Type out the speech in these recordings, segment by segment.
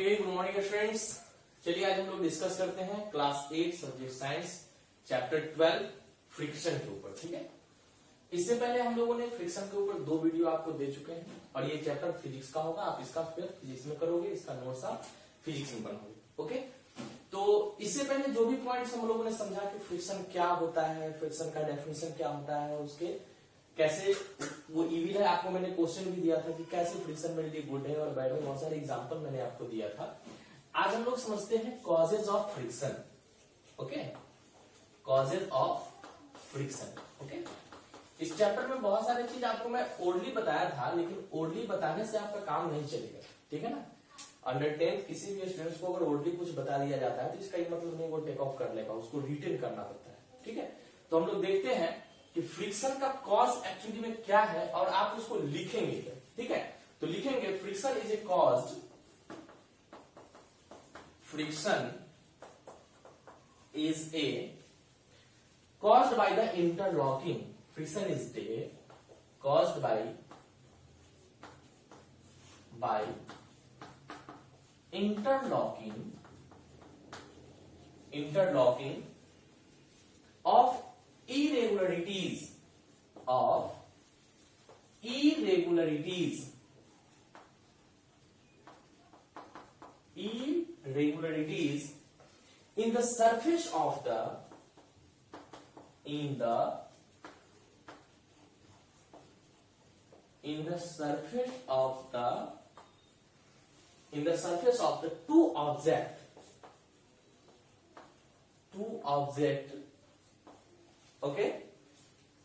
Okay good morning students चलिए आज हम लोग डिस्कस करते हैं class eight subject science chapter twelve friction के ऊपर, ठीक है? इससे पहले हम लोगों ने फ्रिक्शन के ऊपर दो वीडियो आपको दे चुके हैं और ये चैप्टर फिजिक्स का होगा, आप इसका फिर फिजिक्स में करोगे, इसका नोट्स आप फिजिक्स में बनाओगे, ओके? तो इससे पहले जो भी पॉइंट्स हम लोगों ने समझा कि फ्रिक्शन क्या होता है फ्रिक्शन का डेफिनेशन क्या होता है, उसके कैसे, वो इविल है, आपको मैंने क्वेश्चन भी दिया था कि कैसे फ्रिक्शन मेरे लिए गुड है और बैड है, बहुत सारे एग्ज़ाम्पल मैंने आपको दिया था। आज हम लोग समझते हैं causes of friction okay causes of friction okay इस चैप्टर में बहुत सारी चीज़ आपको मैं ओरली बताया था, लेकिन ओरली बताने से आपका काम नहीं चलेगा, ठीक है ना? अंडर टेंथ किसी भी स्टूडेंट्स को अगर ओरली कुछ बता दिया जाता है तो इसका मतलब नहीं, वो टेक ऑफ़ कर लेगा, उसको रिटेन करना पड़ता है, ठीक है? तो हम लोग देखते हैं कि फ्रिक्शन का कॉज एक्चुअली में क्या है और आप उसको लिखेंगे, ठीक है? तो लिखेंगे, friction is a cause, friction is a cause by the interlocking, friction is a cause by by interlocking interlocking of irregularities of irregularities irregularities in the surface of the in the in the surface of the in the surface of the two object two object okay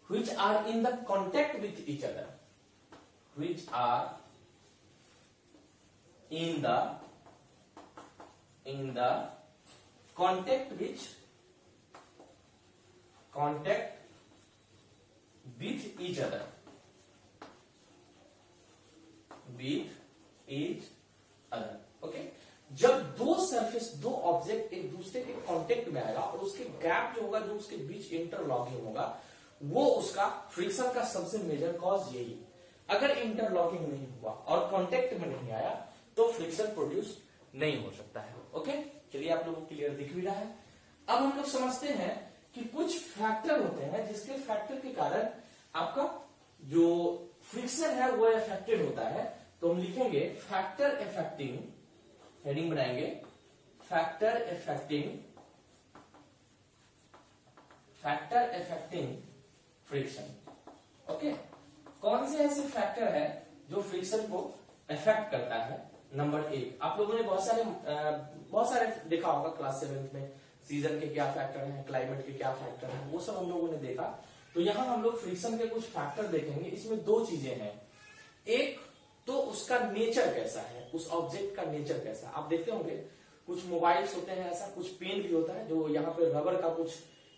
which are in the contact with each other which are in the in the contact which contact with each other with each other okay जब दो surface दो object एक दूसरे के में आएगा और उसके गैप जो होगा, जो उसके बीच इंटरलॉकिंग होगा, वो उसका फ्रिक्शन का सबसे मेजर कॉज यही अगर इंटरलॉकिंग नहीं हुआ और कांटेक्ट में नहीं आया तो फ्रिक्शन प्रोड्यूस नहीं हो सकता है। ओके चलिए आप लोगों को क्लियर दिख भी रहा है। अब हम लोग समझते हैं कि कुछ फैक्टर होते हैं जिसके फैक्टर के कारण आपका जो फ्रिक्शन है, वो इफेक्टेड होता है। तो हम लिखेंगे फैक्टर इफेक्टिंग हेडिंग बनाएँगे। Factor affecting factor affecting friction okay कौन से ऐसे फैक्टर है जो फ्रिक्शन को इफ़ेक्ट करता है? नंबर एक आप लोगों ने बहुत सारे बहुत सारे देखा होगा क्लास सेवेंथ में सीज़न के क्या फैक्टर हैं क्लाइमेट के क्या फैक्टर हैं, वो सब हम लोगों ने देखा। तो यहाँ हम लोग फ्रिक्शन के कुछ फैक्टर देखेंगे। इसमें दो चीज़ें हैं। एक तो उसका नेचर कैसा है? उस ऑब्जेक्ट का नेचर कैसा आप देखते होंगे, कुछ मोबाइल्स होते हैं ऐसा, कुछ पेन भी होता है, जो यहाँ पे रबर का कुछ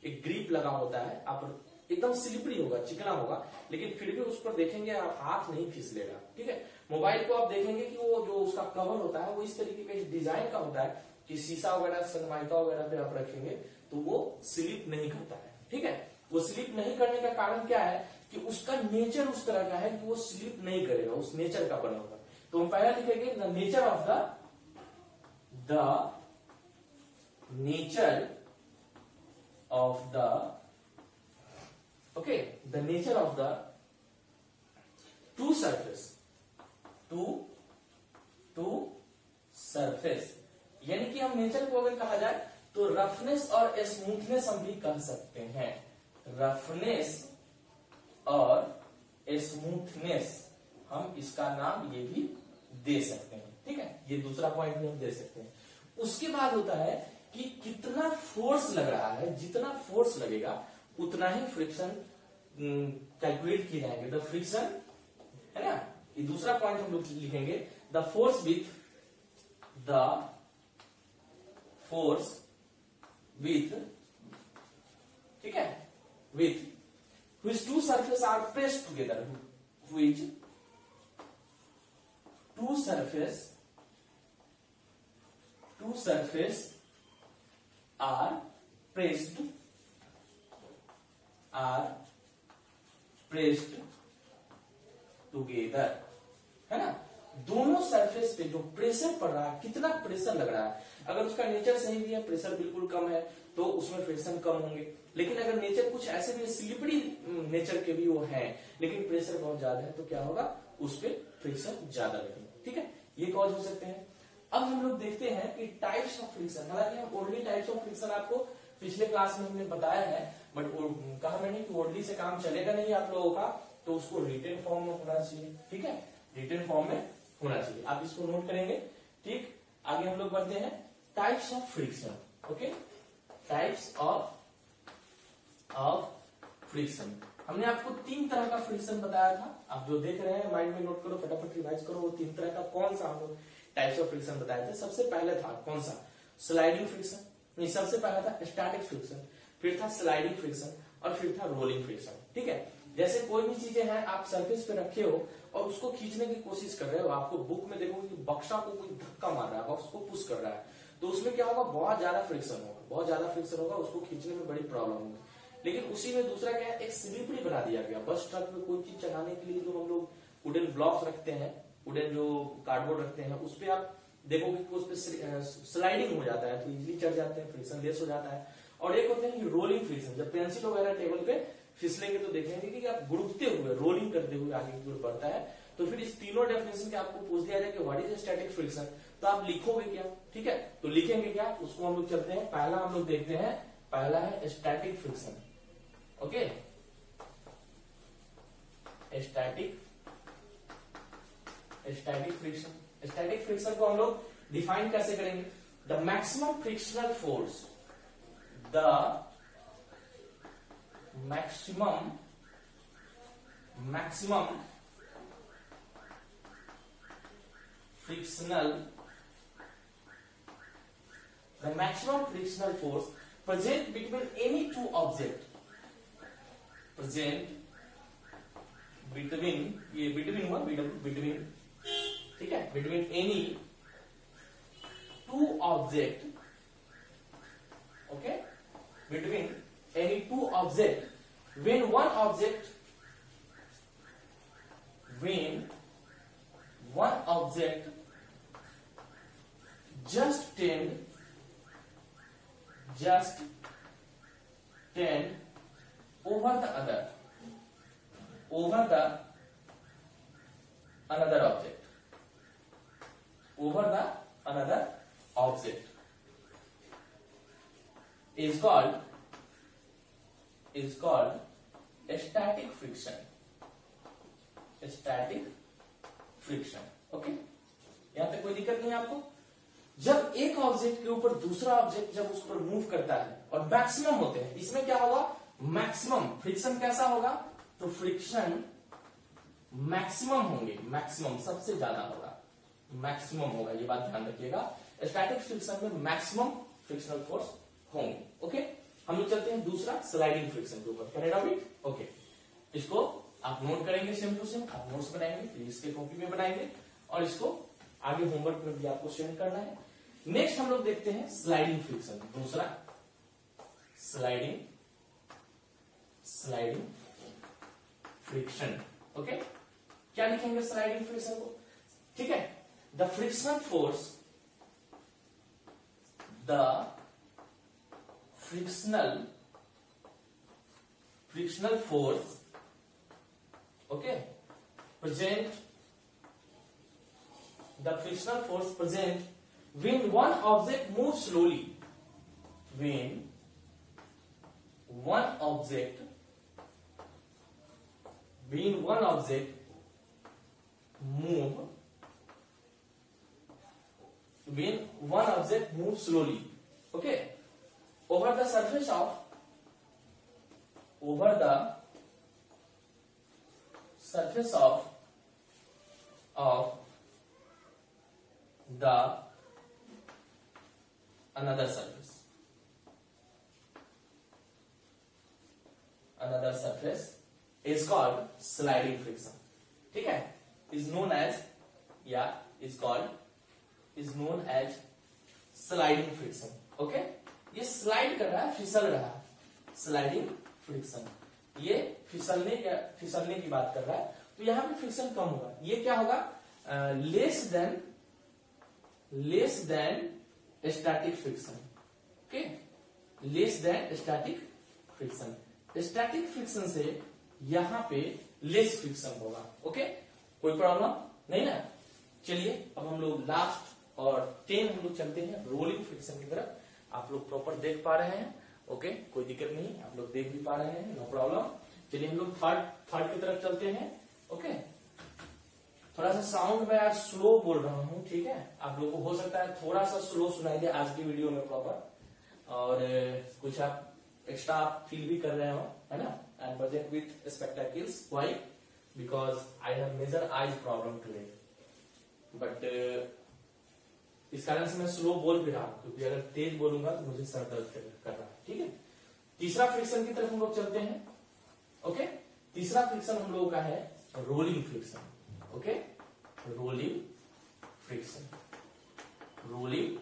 एक ग्रिप लगा होता है, आप एकदम स्लिपरी होगा, चिकना होगा, लेकिन फिर भी उस पर देखेंगे, आप हाथ नहीं फिसलेगा ठीक है? मोबाइल को आप देखेंगे कि वो जो उसका कवर होता है, वो इस तरीके का डिज़ाइन का होता है कि शीशा वगैरह सनमाइका वगैरह पे आप रखेंगे तो वो स्लिप नहीं करता है, ठीक है? वो स्लिप नहीं करने का कारण क्या है कि उसका नेचर उस तरह का है कि वो स्लिप नहीं करेगा, उस नेचर का बना होगा। तो हम पहला लिखेंगे the nature of the the nature of the okay the nature of the two surface two two surface यानी कि हम नेचर को अगर कहा जाए तो रफनेस और स्मूथनेस हम भी कह सकते हैं। रफनेस और स्मूथनेस हम इसका नाम ये भी दे सकते हैं। ठीक है? ये दूसरा पॉइंट भी हम दे सकते हैं। उसके बाद होता है कि कितना फोर्स लग रहा है, जितना फोर्स लगेगा, उतना ही फ्रिक्शन कैलकुलेट किए जाएँगे। द फ्रिक्शन है ना? ये दूसरा पॉइंट हम लोग लिखेंगे। The force with the force with ठीक है? With which two surface are pressed together which two surface two surface are pressed. Are pressed together. है ना? दोनों सरफेस पे जो प्रेशर पड़ रहा है, कितना प्रेशर लग रहा है? अगर उसका नेचर सही भी है प्रेशर बिल्कुल कम है तो उसमें फ्रिक्शन कम होंगे। लेकिन अगर नेचर कुछ ऐसे भी स्लिपरी नेचर के भी वो है, लेकिन प्रेशर बहुत ज़्यादा है तो क्या होगा? उस पर फ्रिक्शन ज़्यादा लगेगा। ठीक है? ये कॉज हो सकते हैं। अब हम लोग देखते हैं कि टाइप्स ऑफ़ फ्रिक्शन हालाँकि हम ओनली टाइप्स ऑफ़ फ्रिक्शन आपको पिछले क्लास में हमने बताया है बट कहा मैंने कि ओनली से काम चलेगा नहीं आप लोगों का तो उसको रिटर्न फॉर्म में होना चाहिए, ठीक है? रिटर्न फॉर्म में होना चाहिए। आप इसको नोट करेंगे, ठीक? आगे हम लोग बढ़ते हैं। Types of friction okay types of of friction हमने आपको तीन तरह का फ्रिक्शन बताया था। आप जो देख रहे हैं माइंड में नोट करो, फटाफट रिवाइज करो, वो तीन तरह का कौन सा हम लोग टाइप्स ऑफ़ फ्रिक्शन बताए थे, सबसे पहले था कौन सा? स्लाइडिंग फ्रिक्शन नहीं, सबसे पहला था स्टैटिक फ्रिक्शन फिर था स्लाइडिंग फ्रिक्शन और फिर था रोलिंग फ्रिक्शन ठीक है? जैसे कोई भी चीज़ें हैं, आप सरफेस पे रखे हो और उसको खींचने की कोशिश कर रहे हो, आपको बुक में देखोगे कि बक्सा को कोई धक्का मार रहा है बॉक्स को पुश कर रहा है तो उसमें क्या होगा? बहुत ज़्यादा फ्रिक्शन होगा, बहुत ज़्यादा फ्रिक्शन होगा, उसको खींचने में बड़ी प्रॉब्लम होगी। लेकिन उसी में दूसरा क्या है? एक स्लिपरी बना दिया गया बस ट्रक में कोई चीज़ चलाने के लिए जो हम लोग वुडन ब्लॉक्स रखते हैं वुडन जो कार्डबोर्ड रखते हैं, उस पर आप देखोगे कि उस पर स्लाइडिंग हो जाता है तो इजिली चढ़ जाते हैं फ्रिक्शन लेस हो जाता है। और एक होते हैं रोलिंग फ्रिक्शन जब पेंसिल वगैरह टेबल पे फिसलेंगे तो देखेंगे कि आप गुड़कते हुए रोलिंग करते हुए आगे की ओर बढ़ता है। तो फिर इस तीनों डेफिनेशन के आपको पूछ दिया जाए कि व्हाट इज़ स्टैटिक फ्रिक्शन तो आप लिखोगे क्या? ठीक है? तो लिखेंगे क्या? उसको हम लोग चलते हैं। पहला हम लोग देखते हैं, पहला है static friction okay static static friction static friction को हम लोग डिफाइन कैसे करेंगे? The maximum frictional force the maximum maximum frictional the maximum frictional force present between any two object present between ये बिटवीन हुआ बिटवीन ठीक है? Between any two object okay between any two object when one object when one object just ten just ten over the other over the another object दूसरा object जब उस पर move करता है, और मैक्सिमम होते हैं, इसमें क्या होगा? मैक्सिमम फ्रिक्शन कैसा होगा? तो फ्रिक्शन मैक्सिमम होंगे मैक्सिमम सबसे ज़्यादा होगा। मैक्सिमम होगा, ये बात ध्यान रखिएगा। स्टैटिक फ्रिक्शन में मैक्सिमम फ्रिक्शनल फोर्स होंगे ओके हम लोग चलते हैं दूसरा स्लाइडिंग फ्रिक्शन के ऊपर। करेगा बिट ओके इसको आप नोट करेंगे सेम टू सेम आप नोट्स बनाएँगे, फिर इसके कॉपी में बनाएँगे, और इसको आगे होमवर्क में भी आपको सेंड करना है। नेक्स्ट हम लोग देखते हैं स्लाइडिंग फ्रिक्शन दूसरा स्लाइडिंग स्लाइडिंग फ्रिक्शन ओके क्या लिखेंगे स्लाइडिंग फ्रिक्शन को? ठीक है? The frictional force the frictional frictional force okay present, the frictional force present when one object moves slowly when one object when one object move when one object moves slowly okay? Over the surface of over the surface of of the another surface another surface is called sliding friction ठीक है is known as yeah is called is known as sliding friction okay ये slide कर रहा है फिसल रहा है sliding friction ये फिसलने फिसलने की बात कर रहा है तो यहाँ पे फ्रिक्शन कम होगा ये क्या होगा less than less than static friction okay less than static friction static friction से यहाँ पे लेस फ्रिक्शन होगा. ओके कोई प्रॉब्लम नहीं ना? चलिए, अब हम लोग लास्ट और टेन हम लोग चलते हैं. रोलिंग फ्रिक्शन की तरफ़. आप लोग प्रॉपर देख पा रहे हैं. ओके कोई दिक्कत नहीं. आप लोग देख भी पा रहे हैं. नो प्रॉब्लम चलिए हम लोग थर्ड थर्ड की तरफ़ चलते हैं. ओके थोड़ा सा साउंड में आज स्लो बोल रहा हूँ, ठीक है? आप लोगों को हो सकता है थोड़ा सा स्लो सुनाई दे आज की वीडियो में प्रॉपर और, कुछ आप एक्स्ट्रा आप फील भी कर रहे हो, है ना? And budget with spectacles why because I have major eyes problem today but इस कारण से मैं स्लो बोल भी रहा हूँ, क्योंकि अगर तेज बोलूँगा तो मुझे सर दर्द कर रहा है, ठीक है? तीसरा फ्रिक्शन की तरफ़ हम लोग चलते हैं ओके तीसरा फ्रिक्शन हम लोगों का है rolling friction okay rolling friction rolling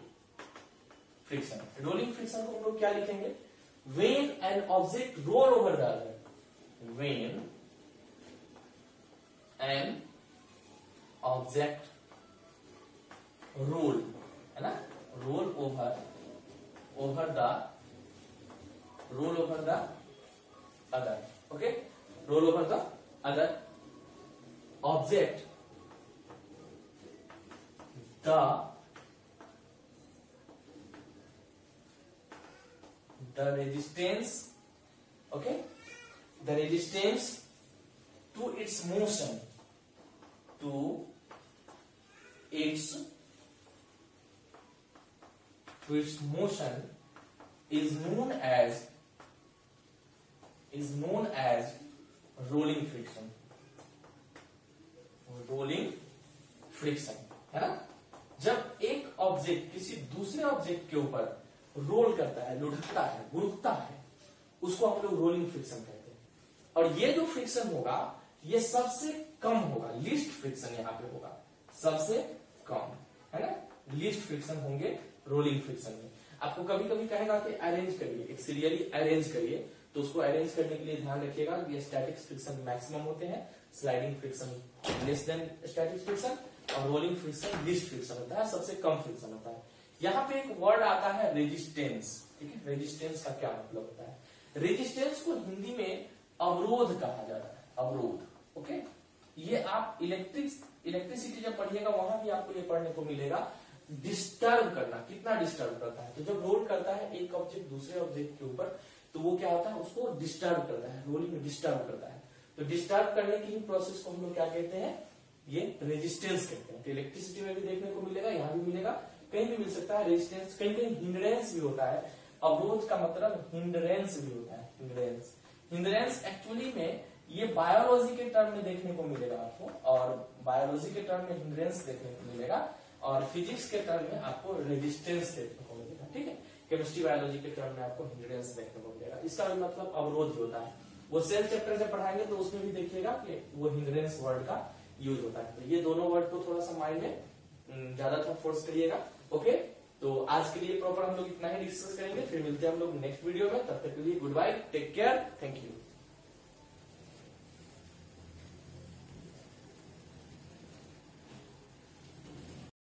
friction rolling friction को हम लोग क्या लिखेंगे? When an object roll over the other when an object roll है ना? Roll over over the roll over the other okay roll over the other object the the resistance okay? The resistance to its motion to its to its motion is known as is known as rolling friction. Rolling friction है ना? जब एक object किसी दूसरे object के ऊपर role करता है, लुढ़कता है गुड़कता है, उसको हम लोग रोलिंग फ्रिक्शन कहते हैं। और ये जो फ्रिक्शन होगा, ये सबसे कम होगा लिस्ट फ्रिक्शन यहाँ पे होगा। सबसे कम, है ना? लिस्ट फ्रिक्शन होंगे रोलिंग फ्रिक्शन में। आपको कभी कभी कहेगा कि अरेंज करिए, एक सीरियली अरेंज करिए तो उसको अरेंज करने के लिए ध्यान रखिएगा ये स्टैटिक फ्रिक्शन मैक्सिमम होते हैं। Sliding friction less than static friction और रोलिंग फ्रिक्शन लीस्ट फ्रिक्शन होता है, सबसे कम फ्रिक्शन होता है। यहाँ पे एक वर्ड आता है रेजिस्टेंस ठीक है? रेजिस्टेंस का क्या मतलब होता है? रेजिस्टेंस को हिंदी में अवरोध कहा जाता है। अवरोध ओके ये आप इलेक्ट्रिक इलेक्ट्रिसिटी जब पढ़िएगा, वहाँ भी आपको ये पढ़ने को मिलेगा। डिस्टर्ब करना, कितना डिस्टर्ब करता है? तो जब रोल करता है, एक ऑब्जेक्ट दूसरे ऑब्जेक्ट के ऊपर तो वो क्या होता है? उसको डिस्टर्ब करता है रोलिंग डिस्टर्ब करता है। तो डिस्टर्ब करने की प्रोसेस को हम लोग क्या कहते हैं? ये रेजिस्टेंस कहते हैं। तो इलेक्ट्रिसिटी में भी देखने को मिलेगा, यहाँ भी मिलेगा। कहीं भी मिल सकता है रेजिस्टेंस कहीं कहीं हिंड्रेंस भी होता है। अवरोध का मतलब हिंड्रेंस भी होता है हिंड्रेंस हिंड्रेंस एक्चुअली में ये बायोलॉजी के टर्म में देखने को मिलेगा आपको, और बायोलॉजी के टर्म में हिंड्रेंस देखने को मिलेगा, और फिजिक्स के टर्म में आपको रेजिस्टेंस देखने को मिलेगा, ठीक है? केमिस्ट्री बायोलॉजी के टर्म में आपको हिंड्रेंस देखने को मिलेगा। इसका भी मतलब अवरोध होता है। वो सेल चैप्टर जब पढ़ाएँगे तो उसमें भी देखिएगा कि वो हिंड्रेंस वर्ड का यूज़ होता है। तो ये दोनों वर्ड को थोड़ा सा माइंड में ज़्यादातर फोर्स करिएगा, ओके? तो आज के लिए प्रॉपर हम लोग इतना ही डिस्कस करेंगे, फिर मिलते हैं हम लोग नेक्स्ट वीडियो में, तब तक के लिए goodbye, take care, thank you.